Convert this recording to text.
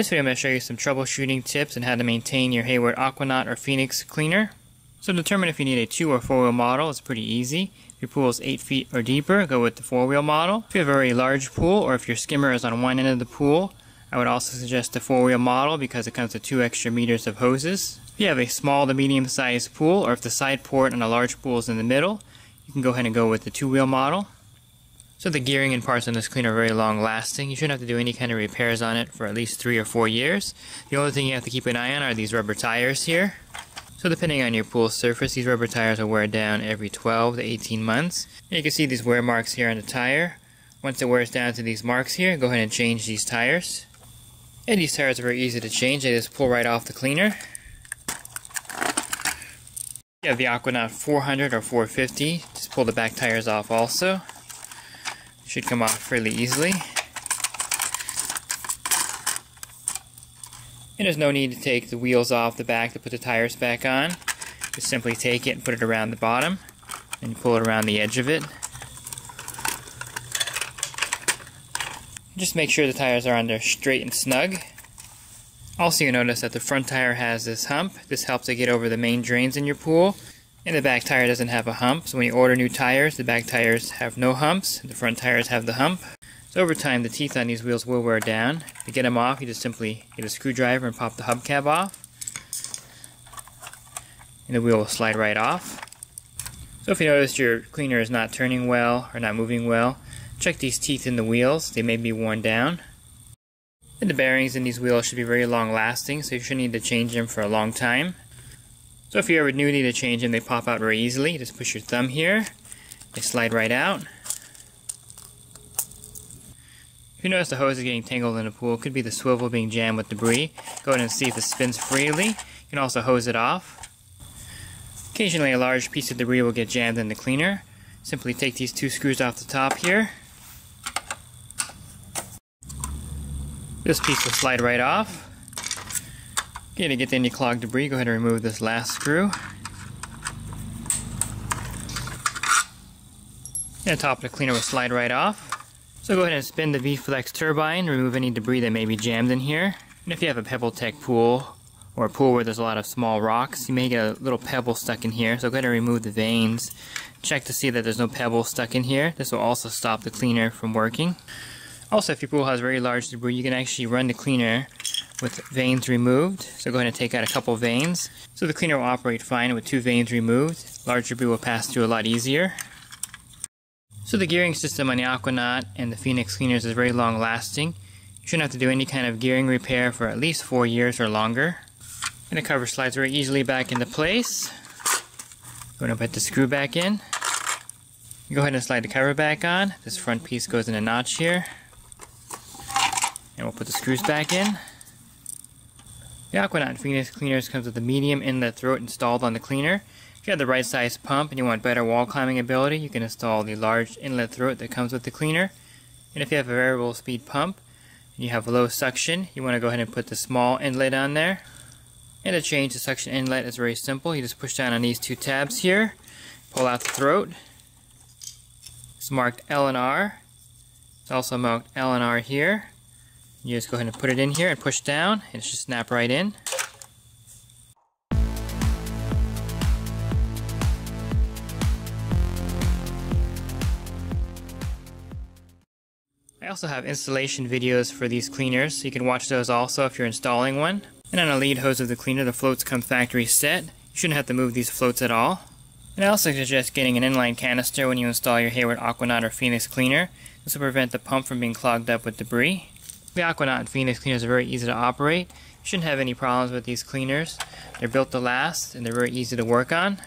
In this video I'm going to show you some troubleshooting tips on how to maintain your Hayward Aquanaut or Phoenix cleaner. So to determine if you need a 2 or 4 wheel model, it's pretty easy. If your pool is 8 feet or deeper, go with the 4 wheel model. If you have a very large pool or if your skimmer is on one end of the pool, I would also suggest the 4 wheel model because it comes with 2 extra meters of hoses. If you have a small to medium sized pool or if the side port on a large pool is in the middle, you can go ahead and go with the 2 wheel model. So the gearing and parts on this cleaner are very long lasting. You shouldn't have to do any kind of repairs on it for at least 3 or 4 years. The only thing you have to keep an eye on are these rubber tires here. So depending on your pool surface, these rubber tires will wear down every 12 to 18 months. And you can see these wear marks here on the tire. Once it wears down to these marks here, go ahead and change these tires. And these tires are very easy to change. They just pull right off the cleaner. You have the Aquanaut 400 or 450. Just pull the back tires off also. Should come off fairly easily. And there's no need to take the wheels off the back to put the tires back on. Just simply take it and put it around the bottom and pull it around the edge of it. Just make sure the tires are on there straight and snug. Also you notice that the front tire has this hump. This helps to get over the main drains in your pool. And the back tire doesn't have a hump, so when you order new tires, the back tires have no humps, the front tires have the hump. So over time, the teeth on these wheels will wear down. To get them off, you just simply get a screwdriver and pop the hubcap off. And the wheel will slide right off. So if you notice your cleaner is not turning well or not moving well, check these teeth in the wheels. They may be worn down. And the bearings in these wheels should be very long lasting, so you shouldn't need to change them for a long time. So if you ever do need to change them, they pop out very easily. Just push your thumb here. They slide right out. If you notice the hose is getting tangled in the pool, it could be the swivel being jammed with debris. Go ahead and see if it spins freely. You can also hose it off. Occasionally a large piece of debris will get jammed in the cleaner. Simply take these two screws off the top here. This piece will slide right off. Okay, to get any clogged debris, go ahead and remove this last screw. And the top of the cleaner will slide right off. So go ahead and spin the V-Flex turbine, remove any debris that may be jammed in here. And if you have a PebbleTec pool, or a pool where there's a lot of small rocks, you may get a little pebble stuck in here. So go ahead and remove the vanes. Check to see that there's no pebble stuck in here. This will also stop the cleaner from working. Also, if your pool has very large debris, you can actually run the cleaner with vanes removed. So go ahead and take out a couple vanes. So the cleaner will operate fine with two vanes removed. Larger debris will pass through a lot easier. So the gearing system on the Aquanaut and the Phoenix cleaners is very long lasting. You shouldn't have to do any kind of gearing repair for at least four years or longer. And the cover slides very easily back into place. Going to put the screw back in. Go ahead and slide the cover back on. This front piece goes in a notch here. And we'll put the screws back in. The Aquanaut Phoenix cleaners comes with a medium inlet throat installed on the cleaner. If you have the right size pump and you want better wall climbing ability, you can install the large inlet throat that comes with the cleaner. And if you have a variable speed pump and you have low suction, you want to go ahead and put the small inlet on there. And to change the suction inlet is very simple. You just push down on these two tabs here, pull out the throat. It's marked L and R. It's also marked L and R here. You just go ahead and put it in here and push down, and it should snap right in. I also have installation videos for these cleaners, so you can watch those also if you're installing one. And on a lead hose of the cleaner, the floats come factory set. You shouldn't have to move these floats at all. And I also suggest getting an inline canister when you install your Hayward Aquanaut or Phoenix cleaner. This will prevent the pump from being clogged up with debris. The Aquanaut and Phoenix cleaners are very easy to operate. You shouldn't have any problems with these cleaners. They're built to last and they're very easy to work on.